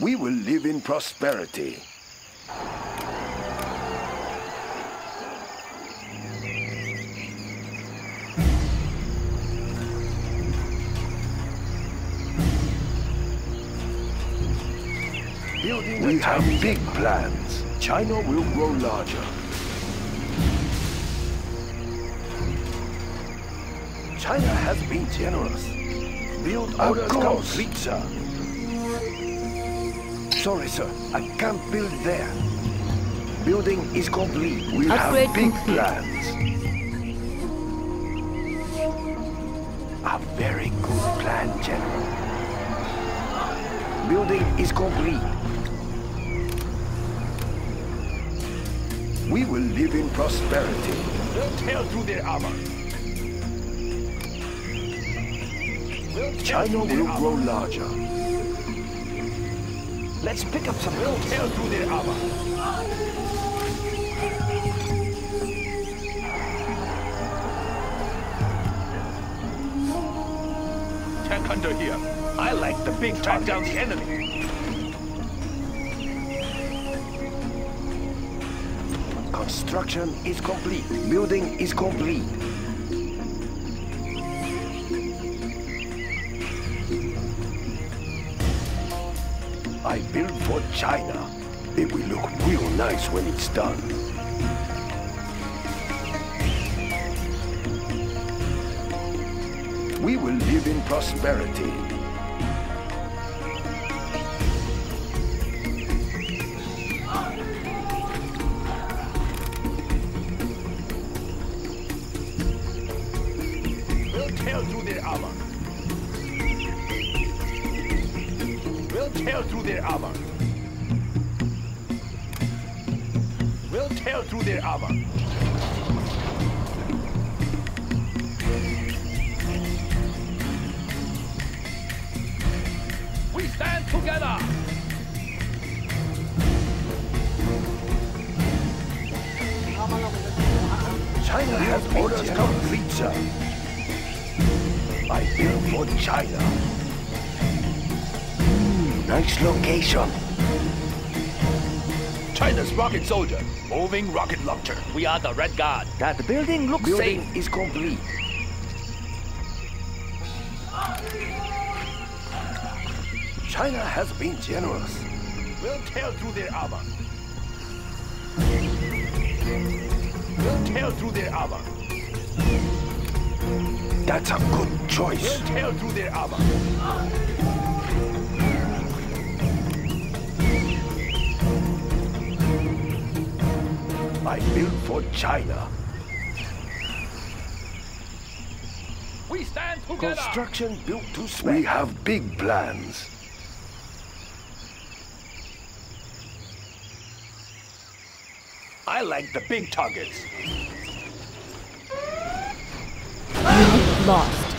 We will live in prosperity. We have big plans. China will grow larger. China has been generous. Build orders complete, sir. Sorry, sir. I can't build there. Building is complete. We Upgrade have big complete. plans. A very good plan, General. Building is complete. We will live in prosperity. We'll tear through their armor. We'll China through their will armor. grow larger. Let's pick up some goods. tear through their armor. Tank hunter here. I like the big track down the enemy. Construction is complete. Building is complete. I built for China. It will look real nice when it's done. We will live in prosperity. Moving rocket launcher. We are the Red Guard. That building looks Building safe. is complete. China has been generous. We'll tear through their armor. We'll tear through their armor. That's a good choice. We'll tear through their armor. I built for China. We stand together. Construction built to spec. We have big plans. I like the big targets. Unit lost.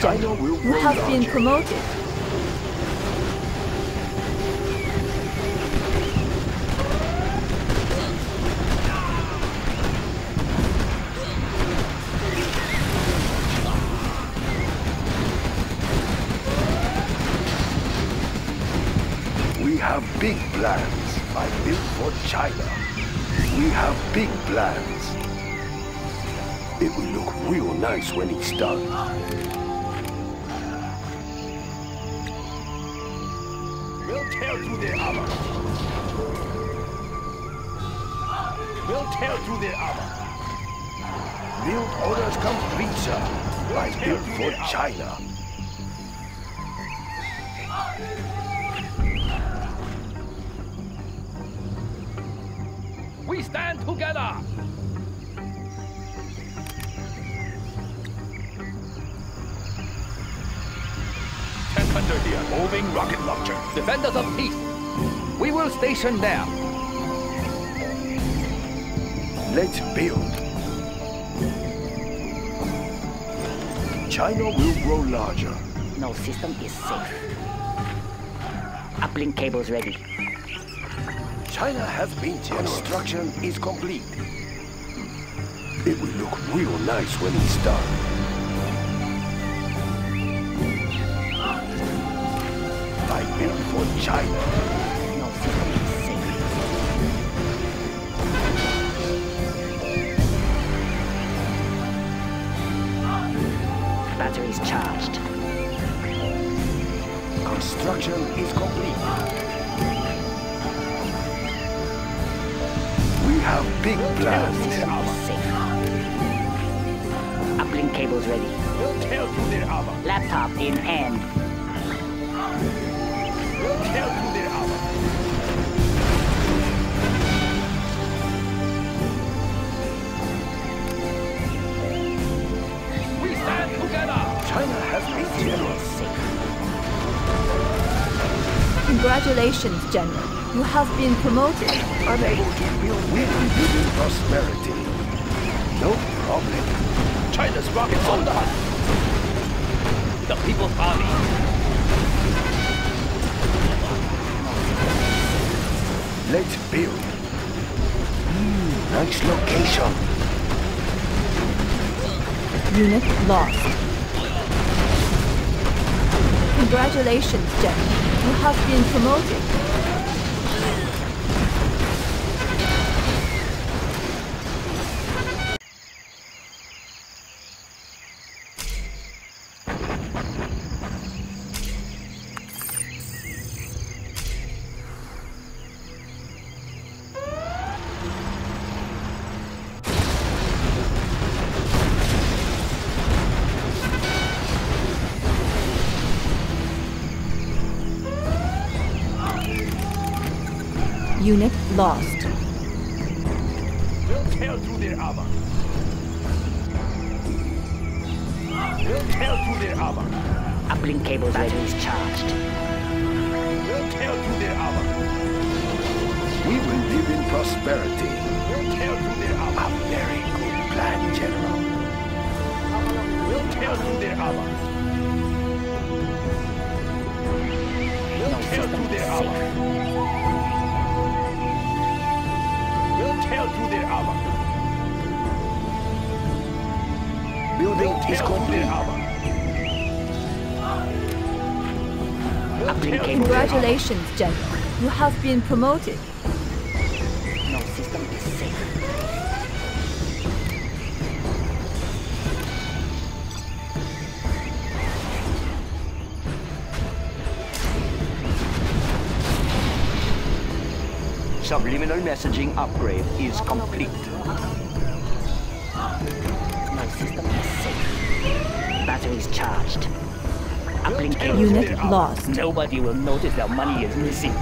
Congratulations, China General. will You have been promoted. We have big plans. I built for China. We have big plans. It will look real nice when it's done. We'll tear through their armor. We'll tear through their armor. Build orders complete, sir. I built for China. We stand together. Tank here, moving rocket launcher. Defenders of peace. We will will station there. Let's build. China will grow larger. No system is safe. Uplink cables ready. China has been Construction is complete. It will look real nice when it's done. I built for China. No system is safe. Batteries charged. Construction is complete. We have big plans. system is safe. Uplink cables ready. We'll tear through their. Laptop in hand. Congratulations, General. You have been promoted. Unable to build, live in prosperity. No problem. China's rockets on the hunt. The People's Army. Let's build. Hmm, nice location. Unit lost. Congratulations, General. You have been promoted. Prosperity. We'll tear through their A very good plan, General. We'll tear through their armor. We'll No tear system through is their armor. safe. We'll tear through their armor. Building is tear through their complete. armor. We'll Uplink tear cable through their armor. Congratulations, General. You have been promoted. Subliminal messaging upgrade is complete. No system is safe. Batteries charged. Uplink cables Unit lost. Nobody will notice their money is missing.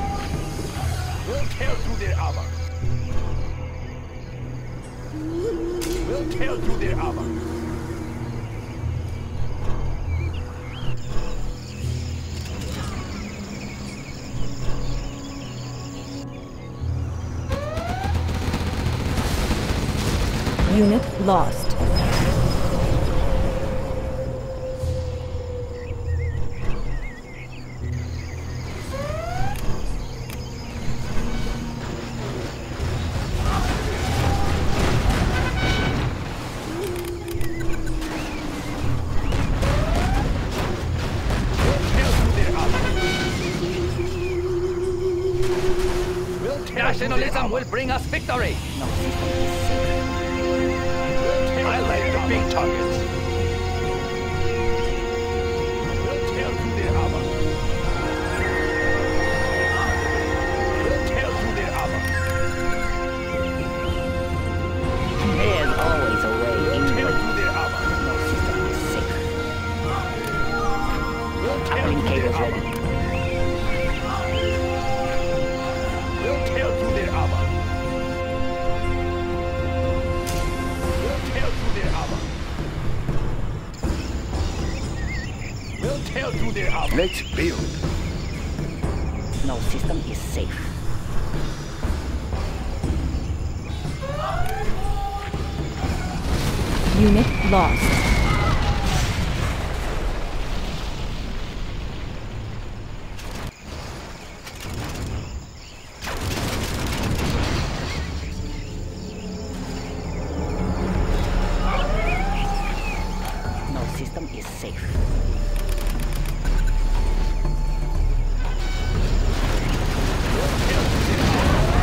Bring us victory. I like the big targets.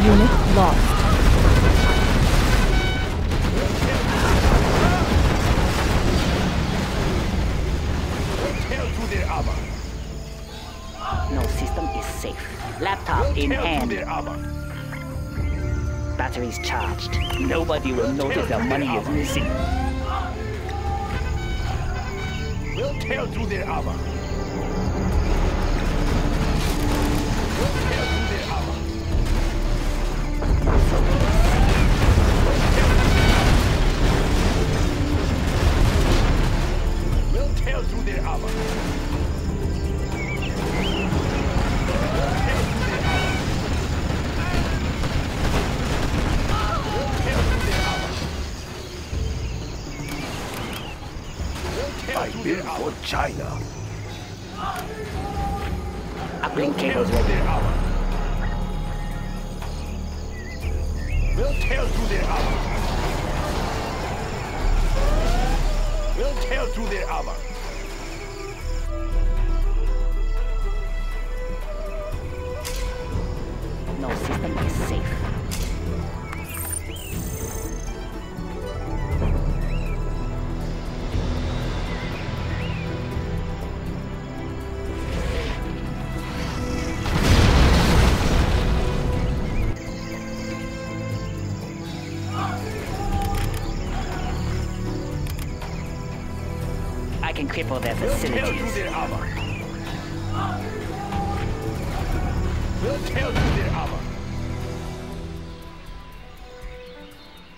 Unit lost. Tear through their armor. No system is safe. Laptop in hand. Batteries charged. Nobody will notice the money is missing. We'll tear through their armor. Can cripple their We'll tear through facilities. their armor. We'll tear through their armor.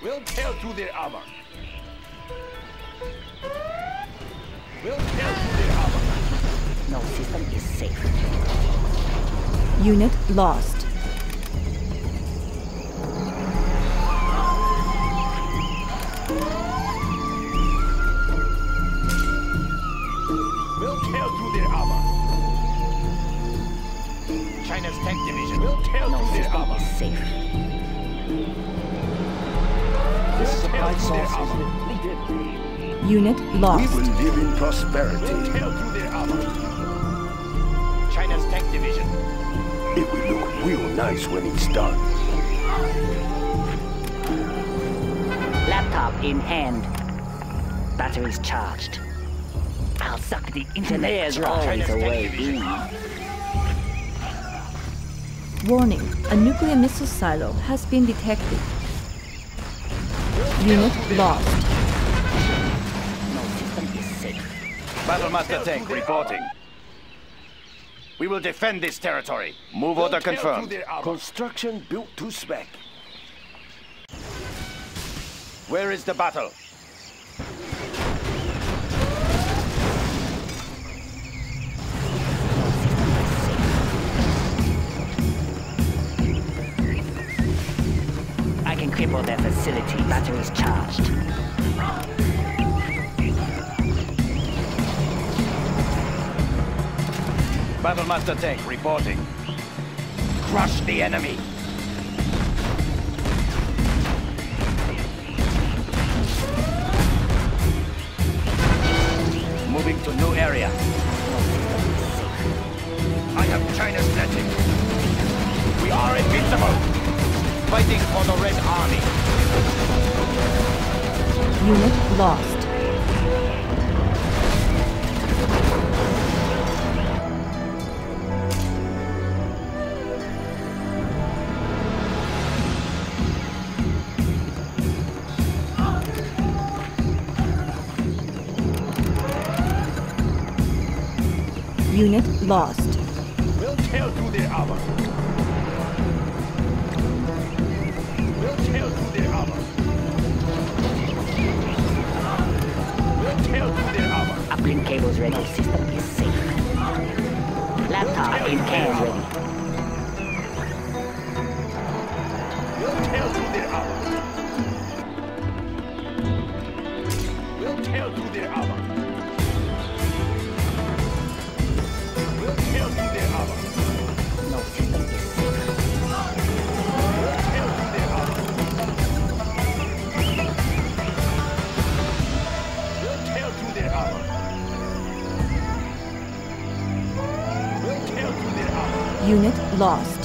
We'll tear through their armor. We'll tear through their armor. No system is safe. Unit lost. China's tank division will tear No through their armor. is safe. This supply source is depleted. Unit We will live in We'll prosperity. tear through their armor. China's tank division. It will look real nice when it's done. Laptop in hand. Batteries charged. I'll suck the internet There's always a way in. Warning, a nuclear missile silo has been detected. Unit lost. No system is safe. Battlemaster tank reporting. We will defend this territory. Move order confirmed. Construction built to spec. Where is the battle? Facility. Batteries charged. Battlemaster tank reporting. Crush the enemy. Moving to new area. I have China's blessing. We are invincible. Fighting for the Red Army. Unit lost. Unit lost. We'll their armor. Cable's ready. System is safe. Laptop in cans ready. We'll tell you they're. We'll tell you they're. Lost.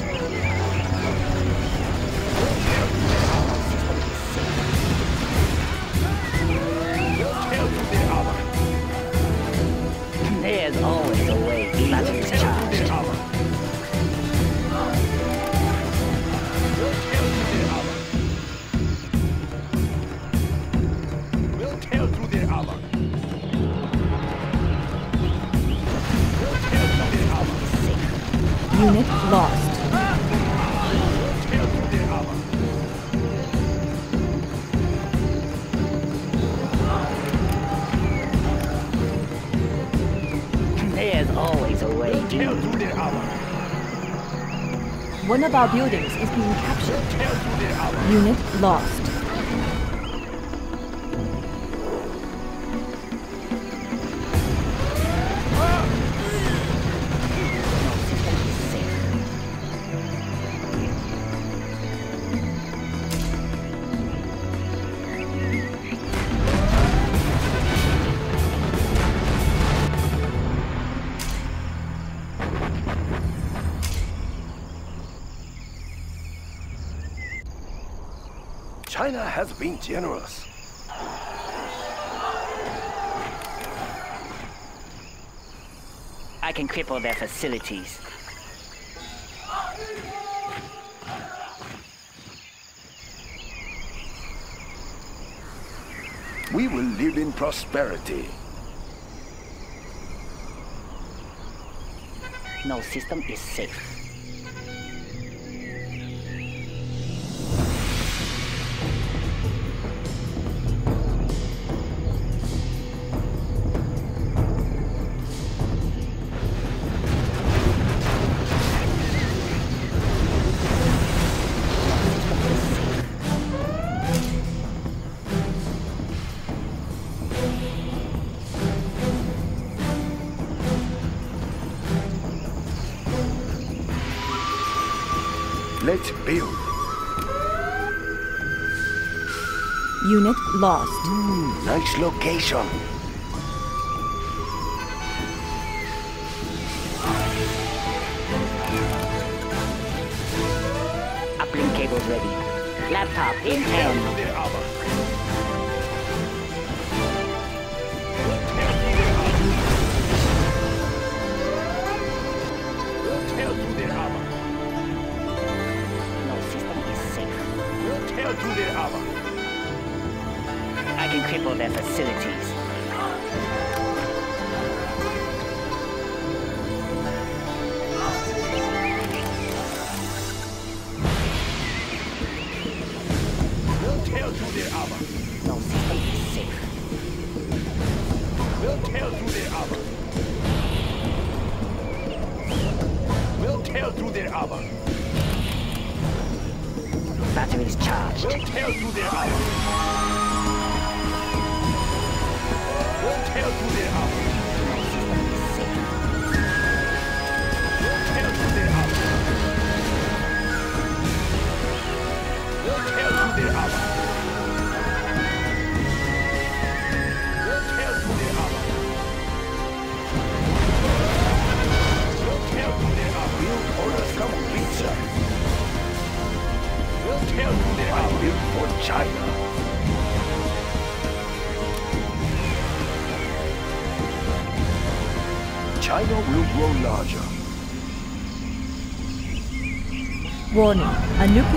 of our buildings is being captured. Unit lost. China has been generous. I can cripple their facilities. We will live in prosperity. No system is safe. lost. Mm, nice location.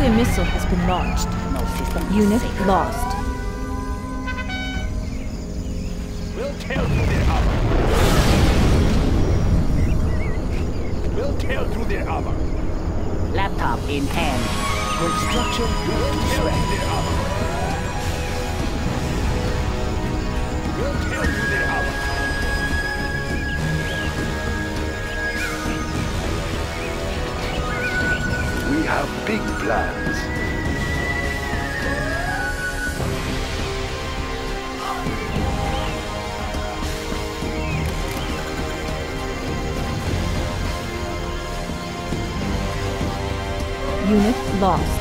Nuclear missile has been launched. No Unit safe. lost. We'll tell you their armor. We'll tell you their armor. Laptop in hand. Your will tell their armor. lands. Unit lost.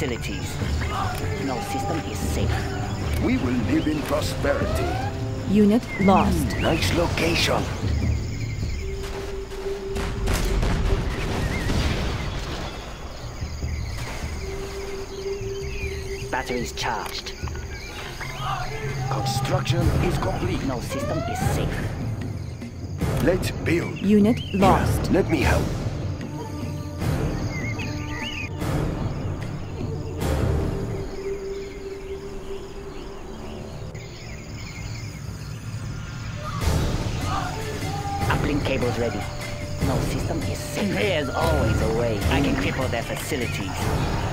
Facilities. No system is safe. We will live in prosperity. Unit lost. Nice location. Batteries charged. Construction is complete. No system is safe. Let's build. Unit lost. Let me help. Cripple their facilities.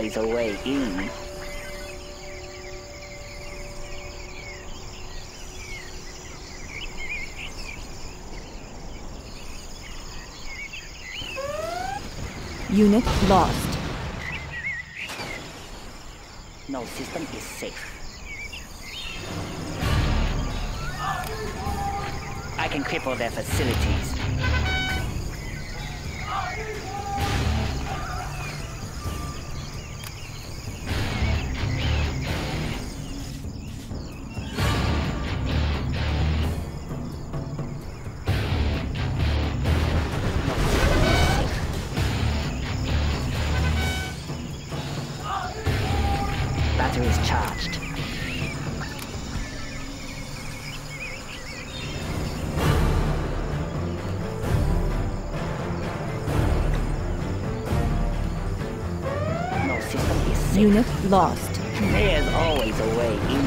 Always a way in. Unit lost. No system is safe. I can cripple their facilities. Unit lost. There's always a way in.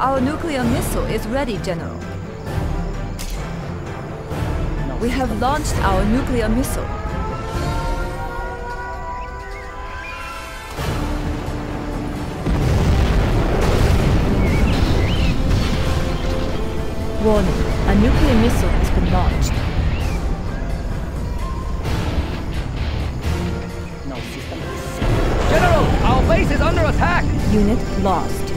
Our nuclear missile is ready, General. We have launched our nuclear missile. Warning, a nuclear missile has been launched. No system is safe. General, our base is under attack! Unit lost.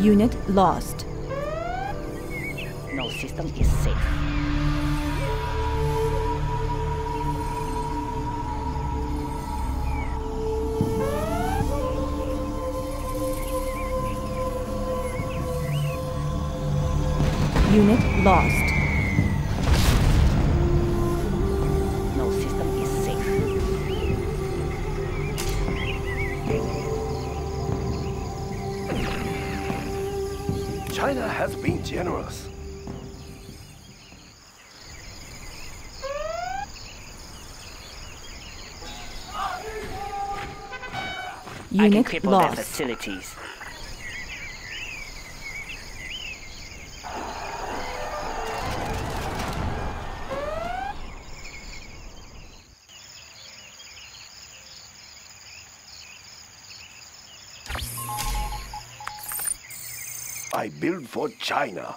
Unit lost. No system is safe. Unit lost. Unit cripple their lost. facilities. I build for China.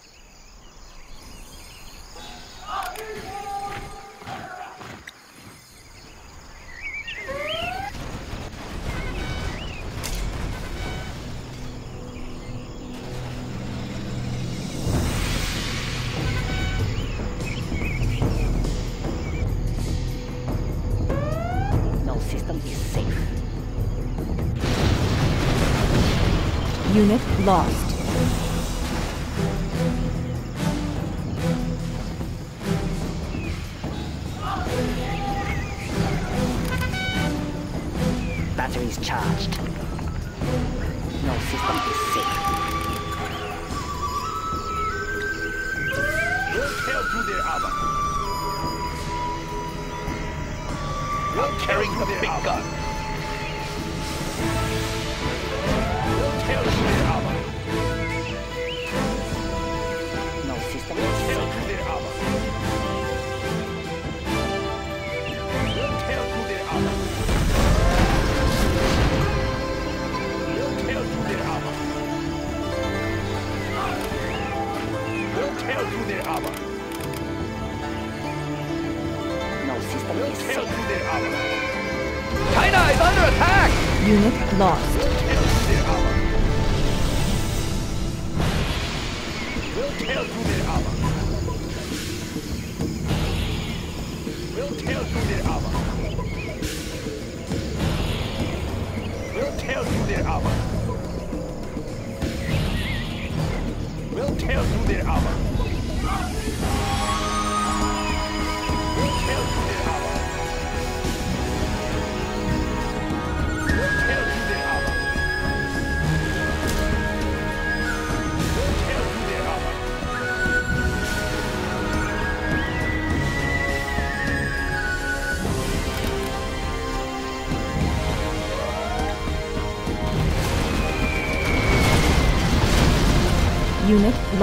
Safe. Unit lost.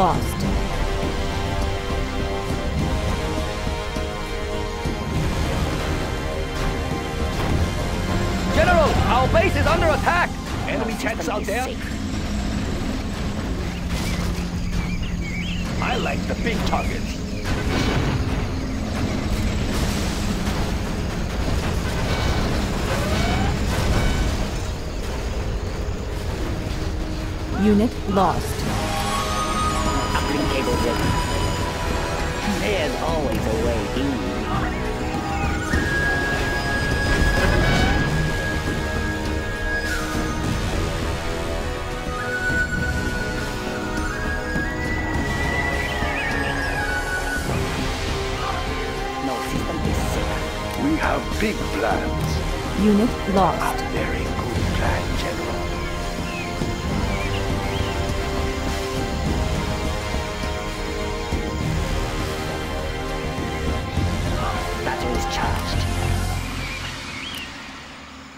Lost. General, our base is under attack! Enemy tanks out there? I like the big targets. Unit lost. Uplink. There's always a way in. No system is safe. We have big plans. Unit lost.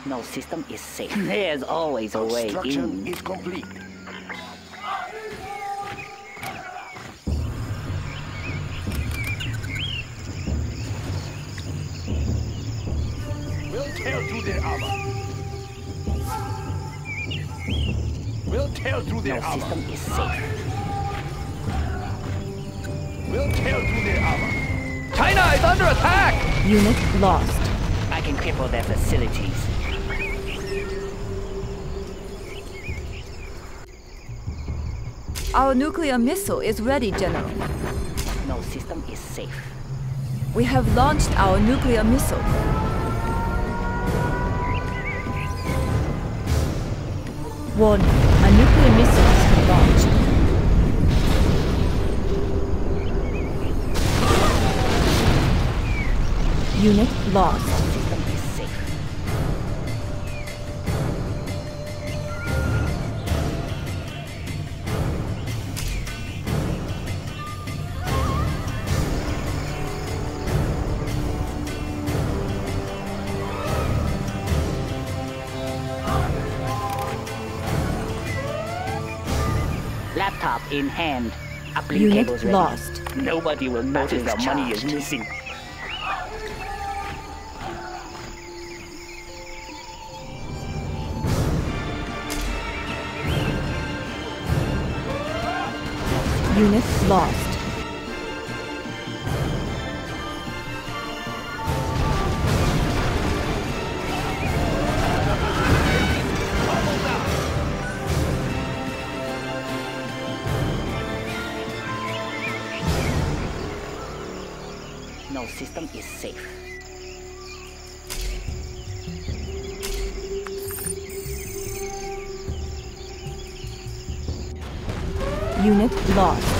No system is safe. There's always a way Construction in. is complete. We'll tear through their armor. We'll tear through No their armor. system is safe. We'll tear through their armor. China is under attack! Unit lost. I can cripple their facilities. Our nuclear missile is ready, General. No system is safe. We have launched our nuclear missile. Warning, a nuclear missile has been launched. Unit lost. In hand. Unit cables ready. lost. Nobody will notice the money is missing. Unit lost. System is safe. Unit lost.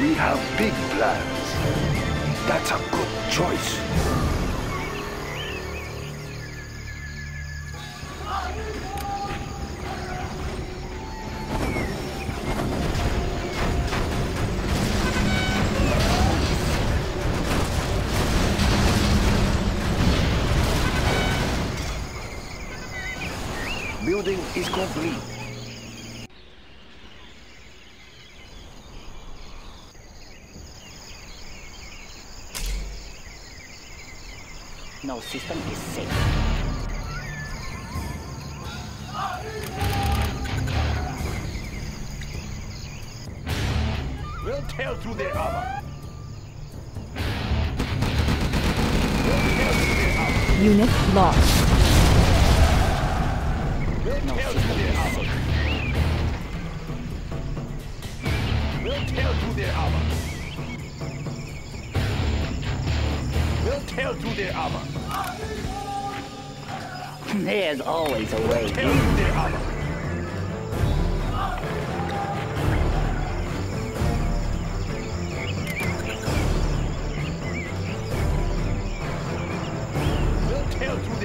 We have big plans. That's a good choice. Building is complete. No system is safe. We'll tear through their armor. Unit lost. We'll No tear system through their armor. We'll tear through their armor. We'll tear through their armor. There's always a way. Tear through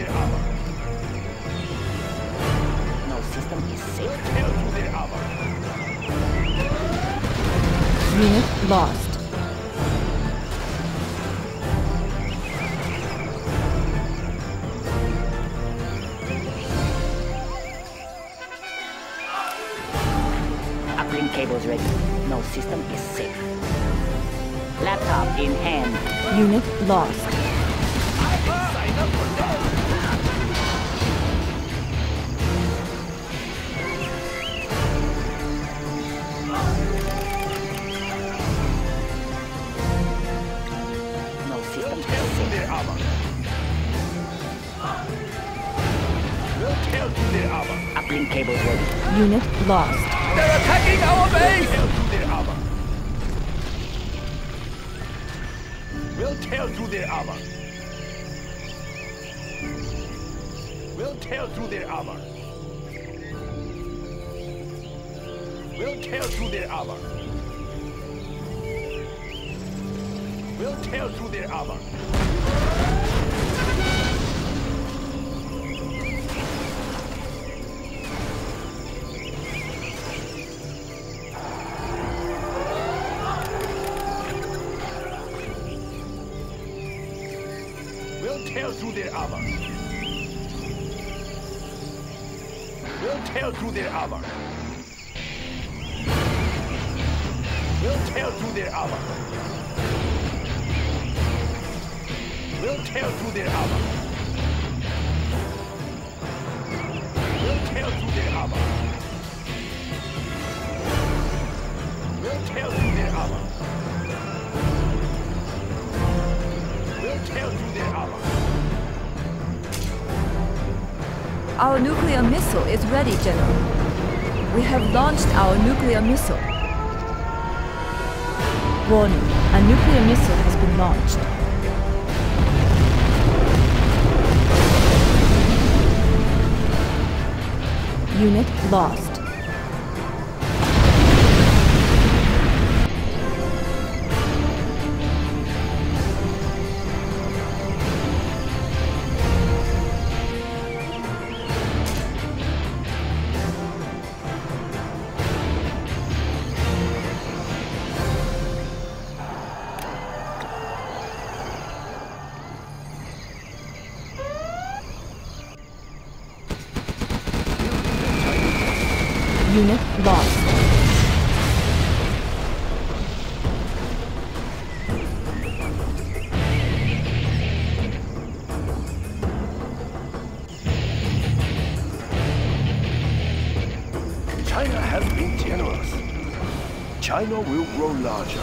vehicles ready. No system is safe. Laptop in hand. Unit lost. I didn't sign up for that. Uplink cables. Unit lost. They're attacking our base! We'll tear through their armor. We'll tear through their armor. We'll tear through their armor. We'll tear through their armor. We'll tell to the harbor. We'll tell to the harbor. We'll tell to the harbor. We'll tell to the harbor. Our nuclear missile is ready, General. We have launched our nuclear missile. Warning, a nuclear missile has been launched. Unit lost. China will grow larger.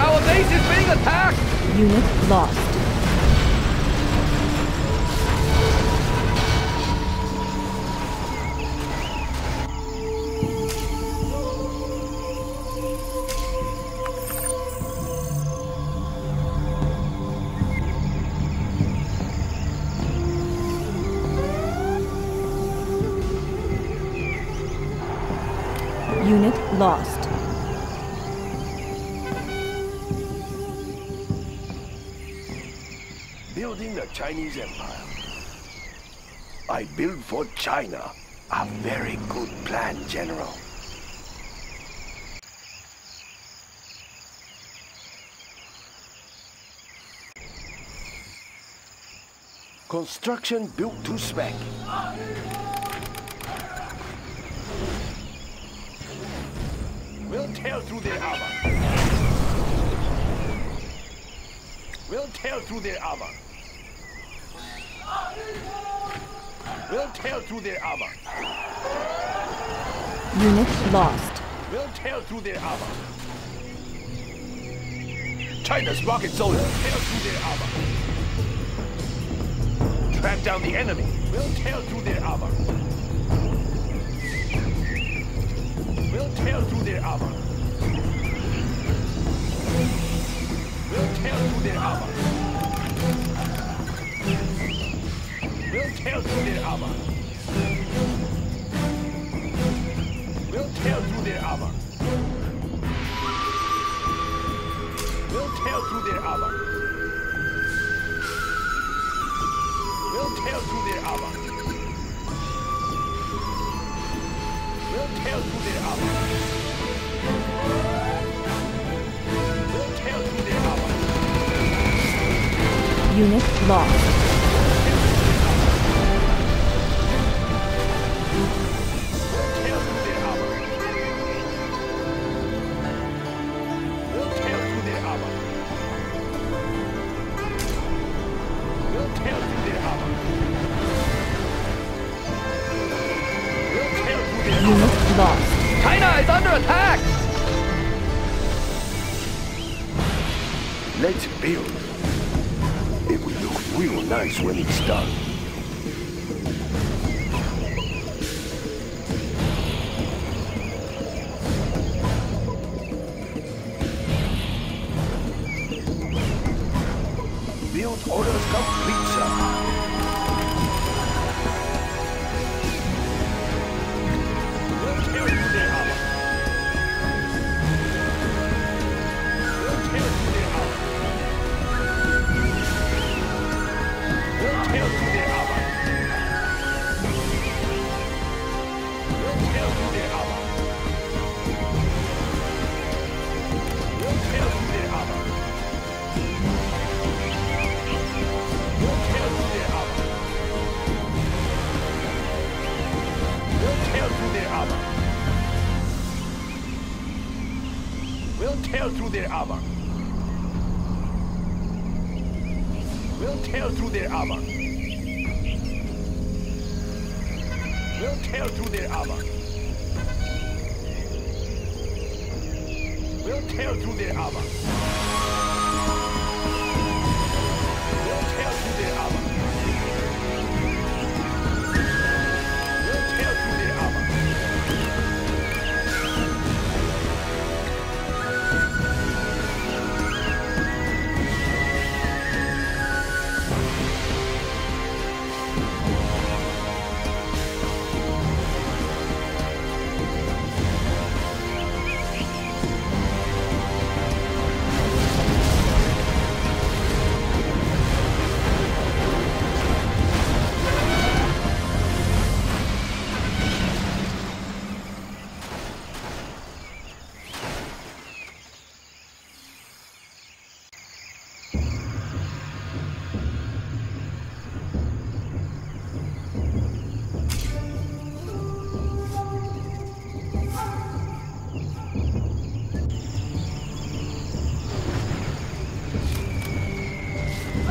Our base is being attacked! Unit lost. For China. A very good plan, General. Construction built to spec. We'll tear through their armor. We'll tear through their armor. We'll tear through their armor. Unit lost. We'll tear through their armor. China's rocket soldier. Tear through their armor. Track down the enemy. We'll tear through their armor. We'll tear through their armor.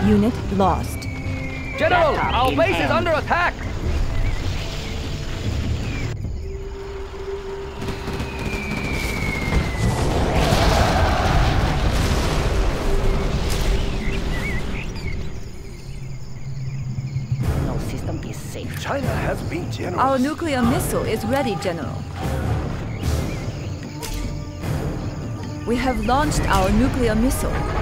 Unit lost. General, our base is under attack! No system is safe. China has been generous. Our nuclear missile is ready, General. We have launched our nuclear missile.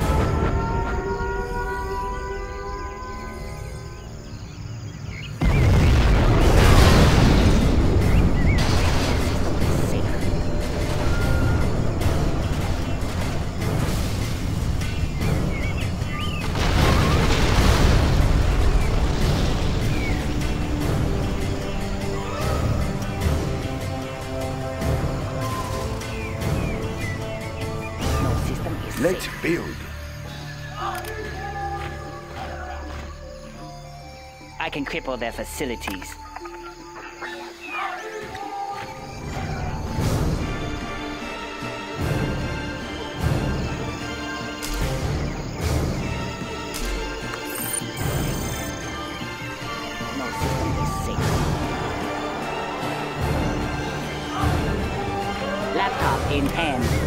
cripple their facilities. in hand.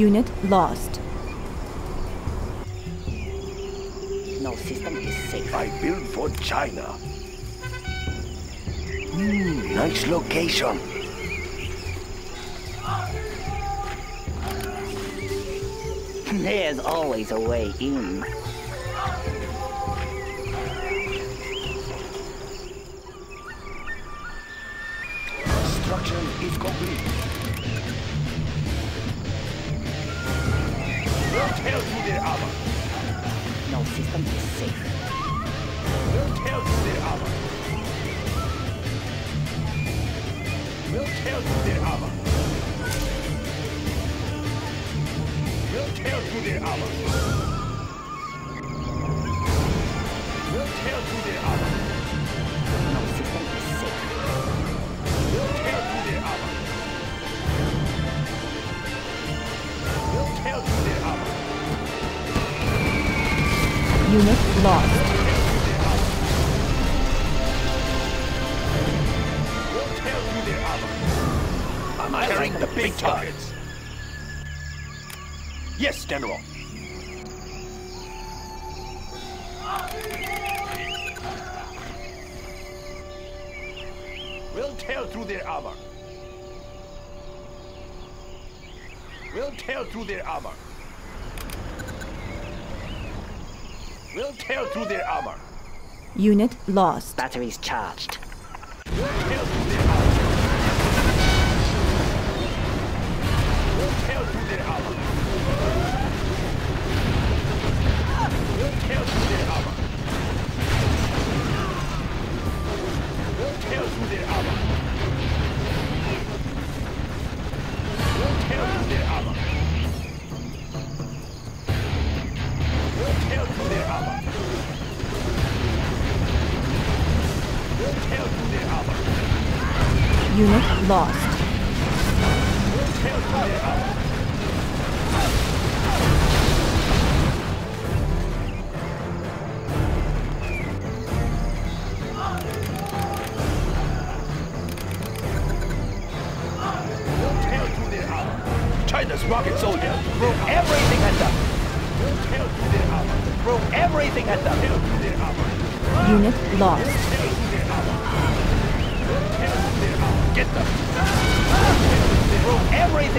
Unit lost. No system is safe. I build for China. Mm, nice location. There's always a way in. carrying the big targets. Yes, General. We'll tear through their armor. We'll tear through their armor. We'll tear through their armor. Unit lost. Batteries charged. We'll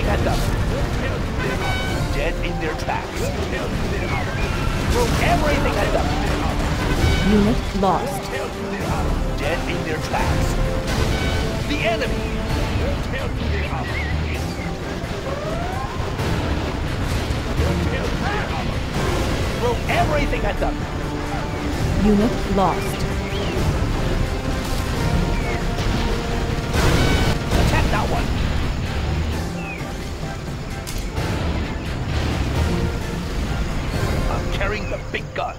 everything at them. We'll tear through their armor. Dead in their tracks. Through. Everything at them. Unit lost. Tear through their armor. Dead in their tracks. The enemy. Through their armor. We'll tear through their armor. Throw everything at them. Unit lost. Attack that one. The big gun.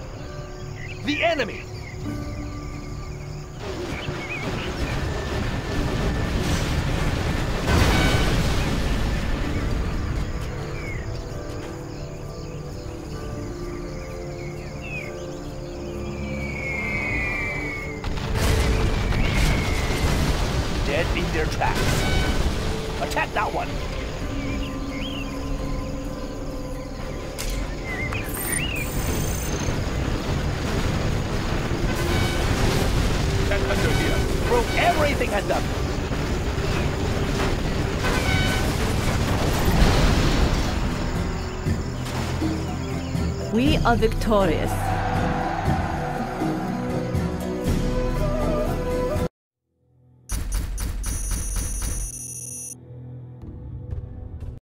The enemy. Are victorious.